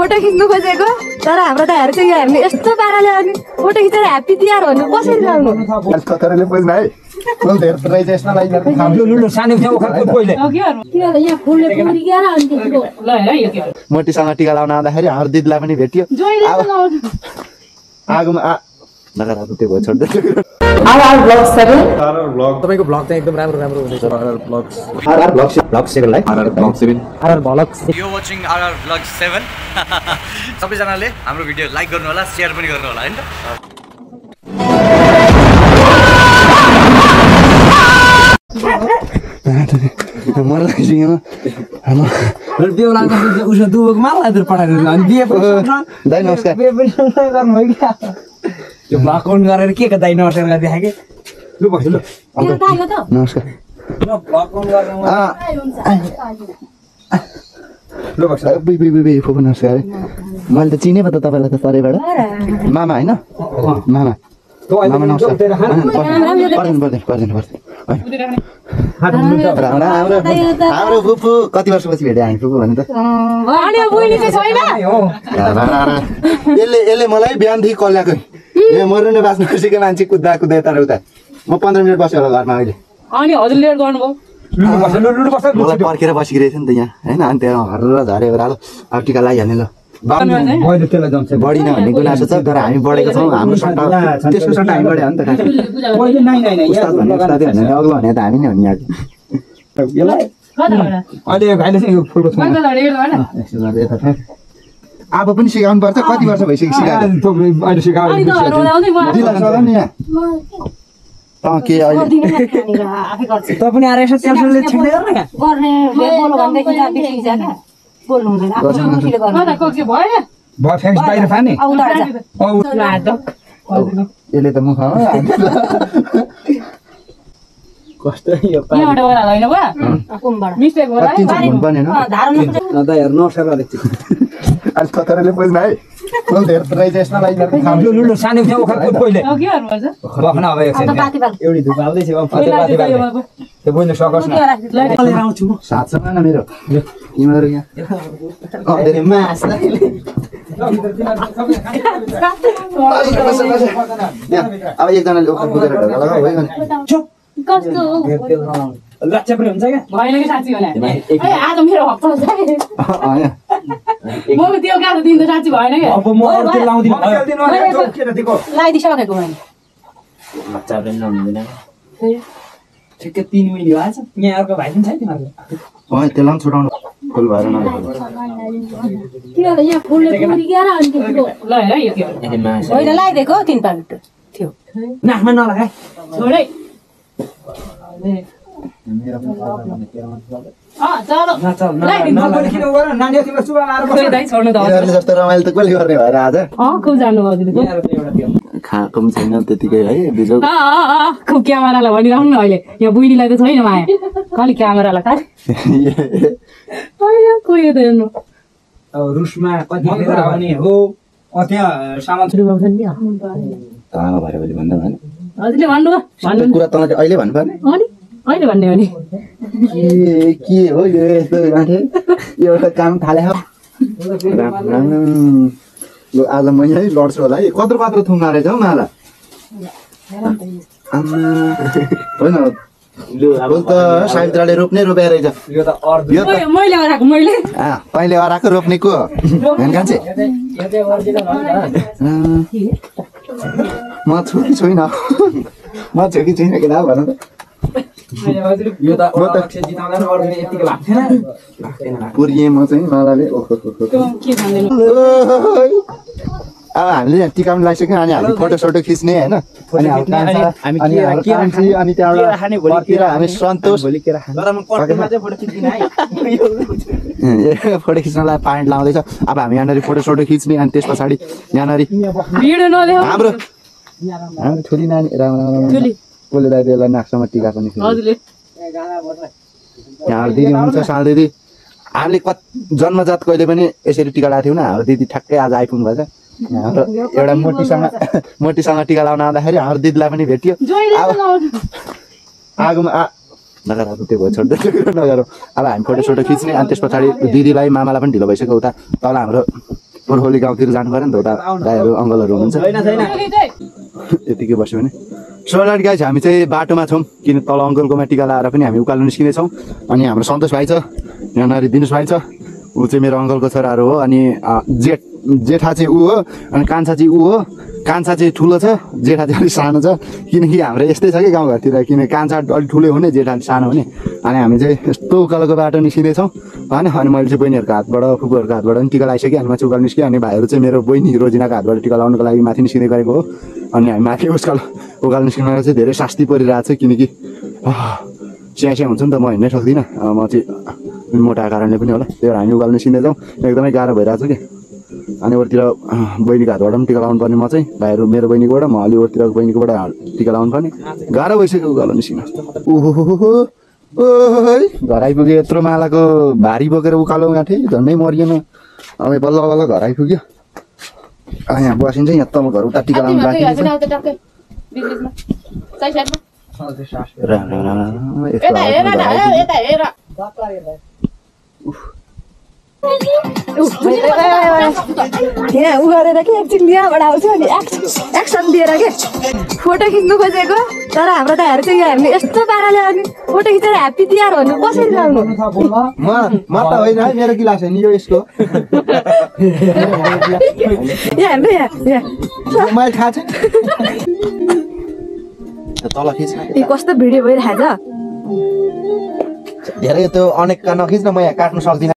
Photo खिच्नु खोजेको? तर हाम्रो दाइहरू चाहिँ यहाँहरूले यस्तो पाराले अनि फोटो खिचेर ह्याप्पी तिहार भन्नु कसरी लाउनु? मोटीसँग टिका लाउन आउँदाखेरि हाम्रो दिदीलाई पनि भेटियो। आगोमा अब त्यो भयो छोड्दै तपाईँको भ्लग चाहिँ एकदम राम्रो राम्रो हुँदैछ यो वाचिङ आरआर ब्लग सेभेन सबैजनाले हाम्रो भिडियो लाइक गर्नु होला सेयर पनि गर्नु होला होइन मलाई दुबोको माल त्यो भ्लग अन गरेर के का दाइ नर्सेर देखाएँ कि लु बस्नु लु। नमस्कार। लु फुपू नमस्कार। मैले त चिने पो त तपाईँलाई त सरैबाट। मामा होइन? मामा। मामा नमस्कार। पर्दैन पर्दैन पर्दैन हाम्रो फुपू कति वर्षपछि भेट्यो हामी फुपू भने त? अनि अब बहिनी चाहिँ छैन। हो यसले यसले मलाई बिहानदेखि कल्याएको। ए मर्नु नै बाँच्नु खुसीको मान्छे कुद्दा कुद्दा यता उता। म पन्ध्र मिनट बस्यो होला घरमा अहिले। अनि हजुर लेट गर्नुभयो। मलाई पर्खेर बसिरहेको थियो नि त यहाँ। होइन अनि त्यहाँ हरेर झऱ्यो ओह्रालो अब टिका लगाइहाल्ने ल। मैले त्यसलाई जम्छ बढी नभन्ने गुनासो छ तर हामी बढेको छौँ हाम्रो सट्टा त्यसको सट्टा हामी बढ्यो हो नि त भन्ने भन्ने अग्लो भने त हामी नै हो नि यहाँ। यसलाई अहिले भाइले चाहिँ यो फुलको अब पनि सिकाउनु पर्छ कति वर्ष भइसक्यो सिकाएर? पनि। यसले त मुख हो, कस्तो यो कुमबाट। कति चाहिँ अलिक खतरले बुझ्न है फुल धेर रहेछ यसमा लागि लु लु लु सानो थियो ओखर पहिले बख्न अब एकछिन अन्त पाती पाती एउटी धुप हाल्दै थियो अब त्यो पाती बाल्दै। त्यो बुझ्नु सकोस् न लिएर आउँछु म साथसँग न मेरो तिमीहरू यहाँ अँ, धेरै मास यहाँ, अब एकजनाले ढोका लगाऊ पनि हुन्छ क्या साँच्ची आज मेरो हप्ता छ त्यो गाह्रो दिन त साँच्ची भएन लगाइदिइसकेको मैले। ठिक्कै तिन आएछ यहाँ अर्को भाइ पनि छ तिमीहरूको। त्यसलाई पनि छुटाउनु। फुल भएर। होइन लगाइदिएको तिन थियो। नाकमा नलगाए छोड। खाएको पनि छैन त्यतिकै है बिजो खुब क्यामेरालाई भनिराख्नु न अहिले। यहाँ बुढीलाई त छैन माया। खालि क्यामेरालाई खालि कोही त हेर्नु। रुसमा कति भने हो त्यहाँ सामान। भएर भन्दा भएन। हजुरले भन्नु भन्नु कुरा तँलाई अहिले भन्नुपर्ने अहिले भन्ने हो नि? के के हो यो यस्तो माथि? एउटा काम थाले हो। लु आज म यहीँ लड्छु होला है। कत्रो कत्रो थुङ्गा रहेछ हौ माला। होइन। सावित्राले रोप्ने रोपे रहेछ। तैँले अराएको रोप्ने को हेन कान्छे? म छु कि छुइनँ। म छु कि छुइनँ किन भन त। यो त यतिको लाग्थेन। लाग्थेन। म चाहिँ मालाले ओहो अब हामीले यहाँ टिका पनि लगाइसक्यौँ अनि हामी फोटो सोटो खिच्ने होइन? अनि त्यहाँबाट हामी सन्तोष। फोटो खिच्दिनँ है। ए, फोटो खिच्नलाई पाइन्ट लाउँदैछ। अब हामी यहाँनिर फोटो सोटो खिच्ने अनि त्यस पछाडि यहाँनिर हाम्रो हाम्रो ठुली नानी राम राम राम। ठुली। कसले दाइ त्यसलाई नाकसम्म टिका पनि खिच्ने। हजुरले। यहाँ दिदी हुनुहुन्छ साल दिदी हामीले कत जन्मजात कहिले पनि यसरी टिका लगाएको थियौँ न? हाम्रो दिदी ठ्याक्कै आज आइपुग्नु भएछ। हाम्रो एउटा मोटीसँग मोटीसँग टिका लाउन आउँदाखेरि हाम्रो दिदीलाई पनि भेटियो। आगोमा आ नगर अब त्यो भयो छोड्दै नगरौँ अब हामी फोटो सोटो खिच्ने अनि त्यस पछाडि दिदीलाई मामालाई पनि ढिलो भइसक्यो उता। तल हाम्रो पोरहोली गाउँतिर जानु पऱ्यो नि त उता। दाईहरू अङ्कलहरू हुनुहुन्छ। यतिकै बस्यो भने। सो लड गाइज हामी चाहिँ बाटोमा छौँ किन तल अङ्कलकोमा टिका लाएर पनि हामी उकालो निस्किनेछौँ। अनि हाम्रो सन्तोष भाइ छ यहाँनिर दिनुस भाइ छ। ऊ चाहिँ मेरो अङ्कलको छोराहरू हो अनि जेठ जेठा चाहिँ ऊ हो अनि कान्छा चाहिँ ऊ हो। कान्छा चाहिँ ठुलो छ जेठा चाहिँ अलिक सानो छ। किनकि हाम्रो यस्तै छ कि गाउँघरतिर किन कान्छा अलिक ठुलै हुने जेठा अलिक सानो हुने। अनि हामी चाहिँ यस्तो उकालोको बाटो निस्किँदैछौँ। होइन अनि मैले चाहिँ बहिनीहरूको हातबाट फुपूहरूको हातबाट पनि टिका लगाइसकेँ। अनि माथि उकालो निस्केँ अनि भाइहरू चाहिँ मेरो बहिनी रोजिनाको हातबाट टिका लगाउनुको लागि माथि निस्किँदै गरेको हो। अनि हामी माथि उकालो उकालो निस्किनुमा चाहिँ धेरै शास्ति परिरहेको छ किनकि स्या स्या हुन्छ नि त म हिँड्नै सक्दिनँ। म चाहिँ मोटा कारणले पनि होला। त्यही भएर हामी उकालो निस्किँदै जाउँ एकदमै गाह्रो भइरहेको छ कि। अनि अरूतिर बहिनीको हातबाट पनि टिका लगाउनु पर्ने म चाहिँ भाइहरू मेरो बहिनीकोबाट म अलि अरूतिरको बहिनीकोबाट टिका लगाउनु पर्ने गाह्रो भइसक्यो उकालो निस्किन। ओहो ओइ घर आइपुग्यो यत्रो मालाको भारी बोकेर उकालो गाँठेँ झन्डै मरिएन अब बल्ल बल्ल घर आइपुग्यो यहाँ बसिन्छ यहाँ तल घर उता टिका लगाउनु बाँकी यहाँ उ गरेर के एकछिन यहाँबाट आउँछ अनि एक्स एक्सन दिएर के? फोटो खिच्नु खोजेको? तर हाम्रो दाइहरू चाहिँ यहाँ हेर्ने यस्तो पाराले अनि फोटो खिचेर ह्याप्पी तिहार भन्नु कसरी लाउनु? म म त होइन है मेरो गिलास हो नि यो यसको। यहाँ हेर्नु यहाँ यहाँ। मैले थाहा छ कस्तो भिडियो भइरहेको छ धेरै त्यो अनेक नखिच्न म यहाँ काट्नु सक्दिनँ।